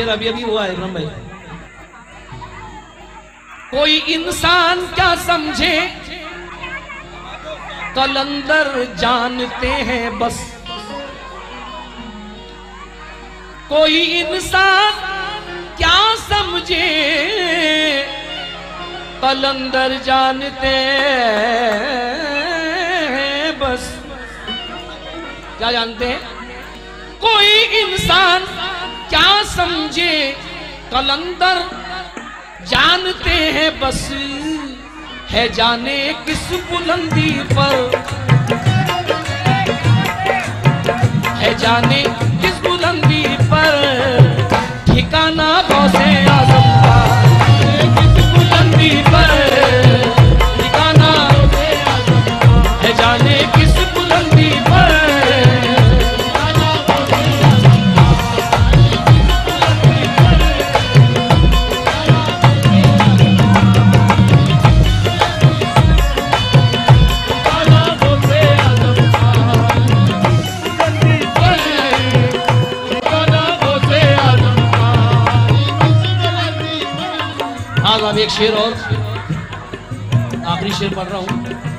अभी अभी हुआ है भाई कोई इंसान क्या समझे? कलंदर जानते हैं बस। कोई इंसान क्या समझे? कलंदर जानते हैं बस। क्या जानते हैं? कोई इंसान कलंदर। जानते हैं बस है जाने किस बुलंदी पर। है जाने अब एक शेर और आखिरी शेर पढ़ रहा हूँ।